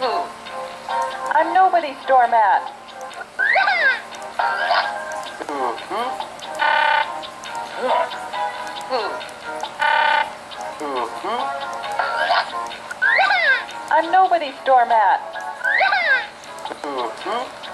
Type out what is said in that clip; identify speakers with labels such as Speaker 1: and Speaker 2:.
Speaker 1: Hmm. I'm nobody's doormat. I'm mm-hmm. nobody's doormat. Mm-hmm.